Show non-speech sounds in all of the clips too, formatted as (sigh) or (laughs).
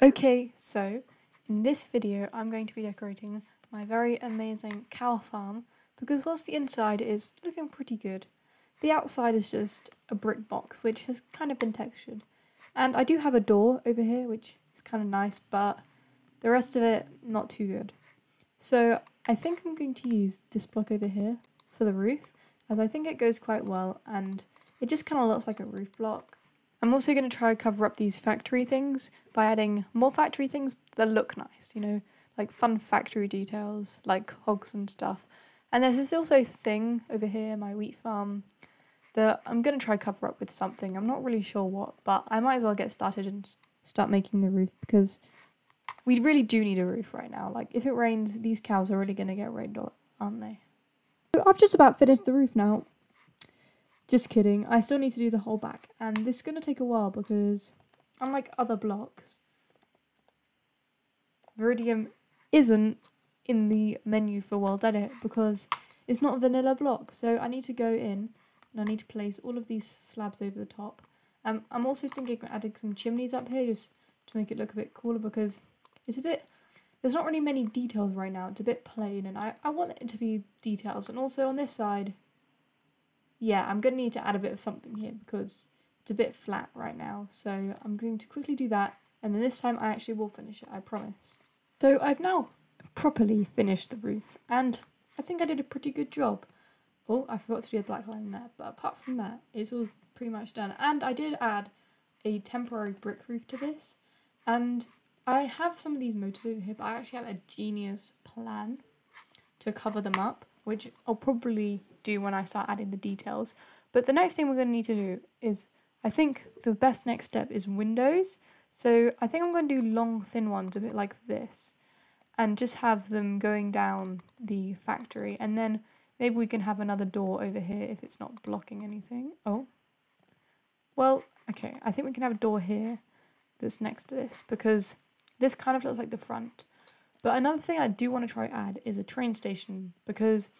Okay, so in this video I'm going to be decorating my very amazing cow farm because whilst the inside is looking pretty good, the outside is just a brick box which has kind of been textured. And I do have a door over here which is kind of nice but the rest of it not too good. So I think I'm going to use this block over here for the roof as I think it goes quite well and it just kind of looks like a roof block I'm also going to try to cover up these factory things by adding more factory things that look nice, you know, like fun factory details, like cogs and stuff. And there's this also thing over here, my wheat farm, that I'm going to try cover up with something. I'm not really sure what, but I might as well get started and start making the roof because we really do need a roof right now. Like, if it rains, these cows are really going to get rained on, aren't they? I've just about finished the roof now. Just kidding. I still need to do the whole back. And this is going to take a while because, unlike other blocks, Veridium isn't in the menu for World Edit because it's not a vanilla block. So I need to go in and I need to place all of these slabs over the top. Um, I'm also thinking of adding some chimneys up here just to make it look a bit cooler because it's a bit there's not really many details right now. It's a bit plain and I, I want it to be details. And also on this side, yeah, I'm going to need to add a bit of something here because it's a bit flat right now. So I'm going to quickly do that and then this time I actually will finish it, I promise. So I've now properly finished the roof and I think I did a pretty good job. Oh, I forgot to do a black line there, but apart from that, it's all pretty much done. And I did add a temporary brick roof to this and I have some of these motors over here, but I actually have a genius plan to cover them up, which I'll probably do when I start adding the details. But the next thing we're going to need to do is, I think the best next step is windows. So I think I'm going to do long thin ones a bit like this and just have them going down the factory and then maybe we can have another door over here if it's not blocking anything. Oh, well, okay, I think we can have a door here that's next to this because this kind of looks like the front. But another thing I do want to try add is a train station because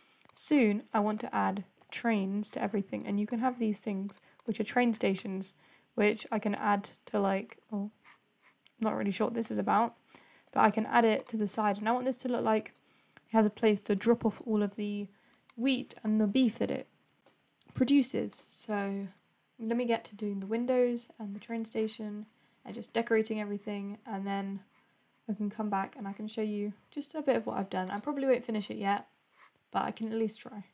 Soon, I want to add trains to everything, and you can have these things, which are train stations, which I can add to like, oh, not really sure what this is about, but I can add it to the side, and I want this to look like it has a place to drop off all of the wheat and the beef that it produces. So let me get to doing the windows and the train station and just decorating everything, and then I can come back and I can show you just a bit of what I've done. I probably won't finish it yet but I can at least try.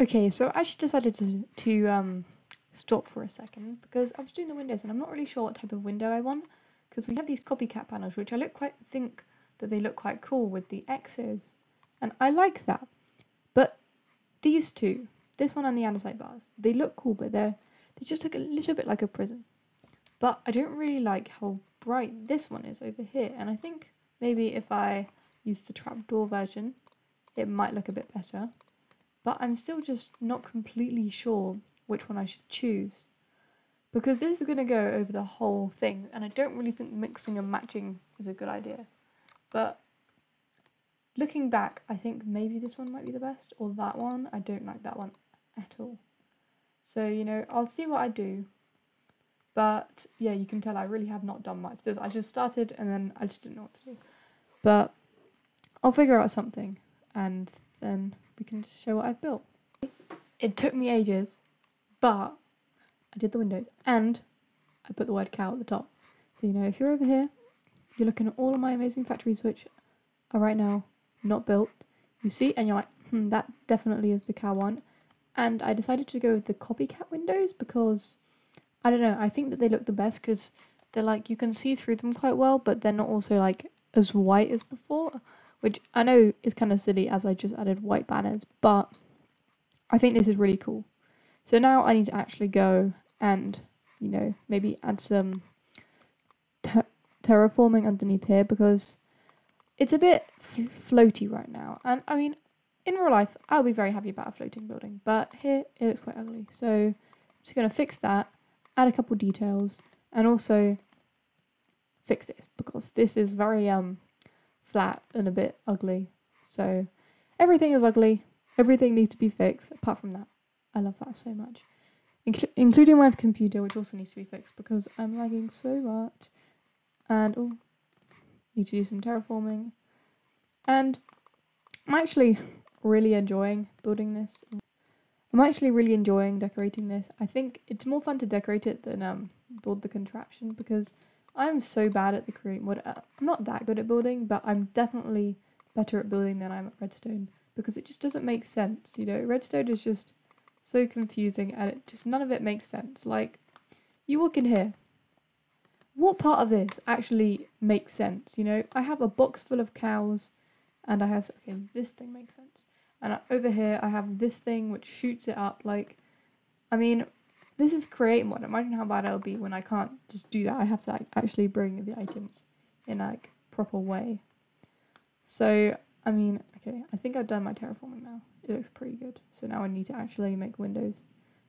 Okay, so I actually decided to, to um, stop for a second because I was doing the windows and I'm not really sure what type of window I want because we have these copycat panels which I look quite think that they look quite cool with the X's and I like that. But these two, this one and the andesite bars, they look cool but they're they just look a little bit like a prism. But I don't really like how bright this one is over here and I think maybe if I use the trapdoor version it might look a bit better. But I'm still just not completely sure which one I should choose. Because this is going to go over the whole thing, and I don't really think mixing and matching is a good idea. But looking back, I think maybe this one might be the best, or that one. I don't like that one at all. So, you know, I'll see what I do. But yeah, you can tell I really have not done much. This I just started and then I just didn't know what to do. But I'll figure out something and then we can just show what I've built. It took me ages, but I did the windows and I put the word cow at the top. So, you know, if you're over here, you're looking at all of my amazing factories which are right now not built. You see, and you're like, hmm, that definitely is the cow one. And I decided to go with the copycat windows because, I don't know, I think that they look the best because they're like, you can see through them quite well, but they're not also like as white as before which I know is kind of silly as I just added white banners, but I think this is really cool. So now I need to actually go and, you know, maybe add some ter terraforming underneath here because it's a bit floaty right now. And I mean, in real life, I'll be very happy about a floating building, but here it looks quite ugly. So I'm just going to fix that, add a couple details, and also fix this because this is very um flat and a bit ugly. So everything is ugly. Everything needs to be fixed. Apart from that, I love that so much. Incl including my computer, which also needs to be fixed because I'm lagging so much. And oh, need to do some terraforming. And I'm actually really enjoying building this. I'm actually really enjoying decorating this. I think it's more fun to decorate it than um build the contraption because I'm so bad at the mod. Uh, I'm not that good at building, but I'm definitely better at building than I'm at redstone because it just doesn't make sense, you know. Redstone is just so confusing and it just none of it makes sense. Like you walk in here. What part of this actually makes sense, you know? I have a box full of cows and I have okay, this thing makes sense. And over here I have this thing which shoots it up like I mean, this is create mode. Imagine how bad it'll be when I can't just do that. I have to like, actually bring the items in like proper way. So, I mean, okay, I think I've done my terraforming now. It looks pretty good. So now I need to actually make windows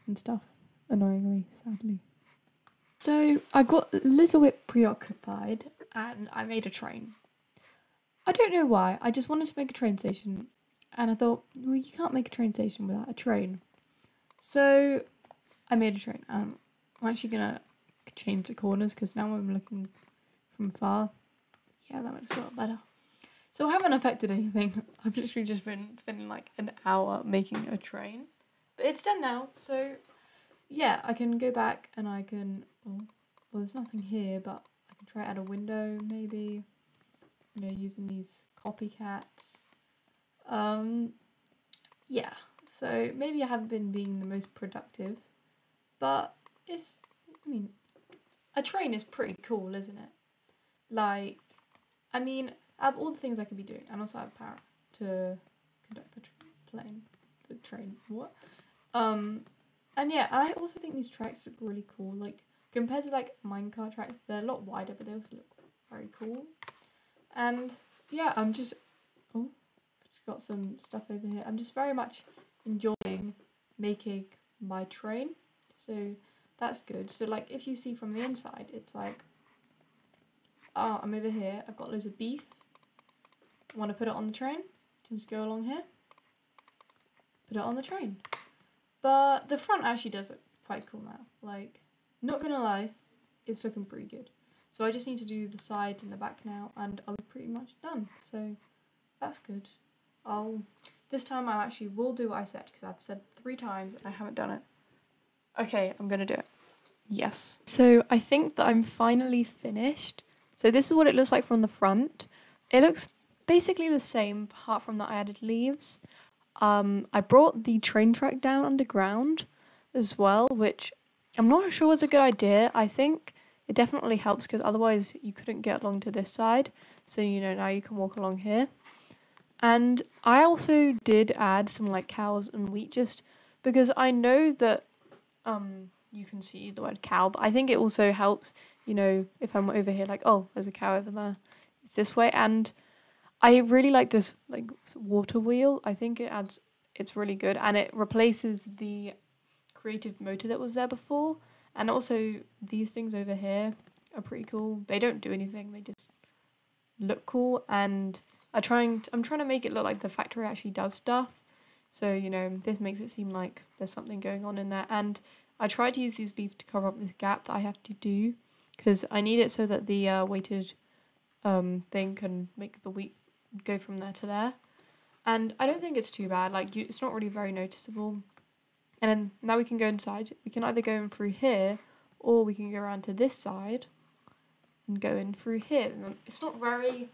and stuff, annoyingly, sadly. So I got a little bit preoccupied and I made a train. I don't know why, I just wanted to make a train station and I thought, well, you can't make a train station without a train. So I made a train. Um, I'm actually gonna change the corners because now I'm looking from far. Yeah, that it a lot better. So I haven't affected anything. (laughs) I've literally just been spending like an hour making a train. But it's done now, so yeah, I can go back and I can, well, well there's nothing here, but I can try out a window maybe, you know, using these copycats. Um, yeah, so maybe I haven't been being the most productive but it's, I mean, a train is pretty cool, isn't it? Like, I mean, out of all the things I could be doing, and also have power to conduct the plane, the train, what? Um, and yeah, I also think these tracks look really cool. Like, compared to like minecart tracks, they're a lot wider, but they also look very cool. And yeah, I'm just, oh, just got some stuff over here. I'm just very much enjoying making my train. So that's good. So like if you see from the inside, it's like, oh, I'm over here. I've got loads of beef. Want to put it on the train. Just go along here. Put it on the train. But the front actually does look quite cool now. Like, not gonna lie, it's looking pretty good. So I just need to do the sides and the back now and be pretty much done. So that's good. I'll, this time I actually will do what I said because I've said three times and I haven't done it. Okay, I'm gonna do it. Yes. So I think that I'm finally finished. So this is what it looks like from the front. It looks basically the same apart from that I added leaves. Um, I brought the train track down underground as well, which I'm not sure was a good idea. I think it definitely helps because otherwise you couldn't get along to this side. So, you know, now you can walk along here. And I also did add some like cows and wheat just because I know that um you can see the word cow, but I think it also helps, you know, if I'm over here like, oh, there's a cow over there. It's this way and I really like this like water wheel. I think it adds it's really good and it replaces the creative motor that was there before. And also these things over here are pretty cool. They don't do anything, they just look cool and I trying to, I'm trying to make it look like the factory actually does stuff. So, you know, this makes it seem like there's something going on in there. And I tried to use these leaves to cover up this gap that I have to do because I need it so that the uh, weighted um, thing can make the wheat go from there to there. And I don't think it's too bad. Like, you, it's not really very noticeable. And then now we can go inside. We can either go in through here or we can go around to this side and go in through here. It's not very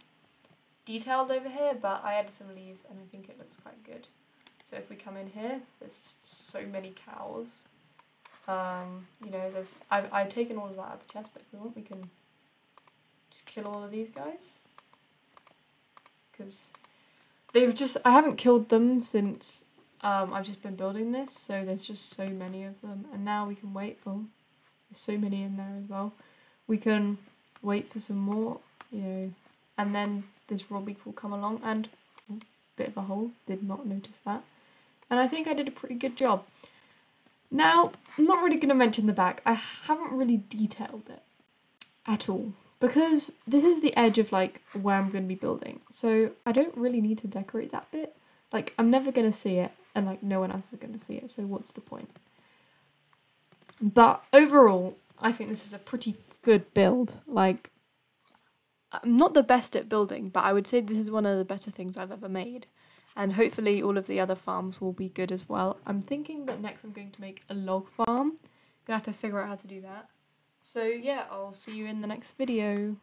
detailed over here, but I added some leaves and I think it looks quite good. So if we come in here, there's so many cows. Um, you know, there's I've, I've taken all of that out of the chest, but if we want, we can just kill all of these guys. Because they've just, I haven't killed them since um, I've just been building this, so there's just so many of them. And now we can wait, oh, there's so many in there as well. We can wait for some more, you know, and then this Robbie will come along and, oh, bit of a hole, did not notice that and I think I did a pretty good job. Now, I'm not really going to mention the back. I haven't really detailed it at all because this is the edge of like where I'm going to be building. So I don't really need to decorate that bit. Like I'm never going to see it and like no one else is going to see it. So what's the point? But overall, I think this is a pretty good build. Like I'm not the best at building, but I would say this is one of the better things I've ever made. And hopefully all of the other farms will be good as well. I'm thinking that next I'm going to make a log farm. Gonna have to figure out how to do that. So yeah, I'll see you in the next video.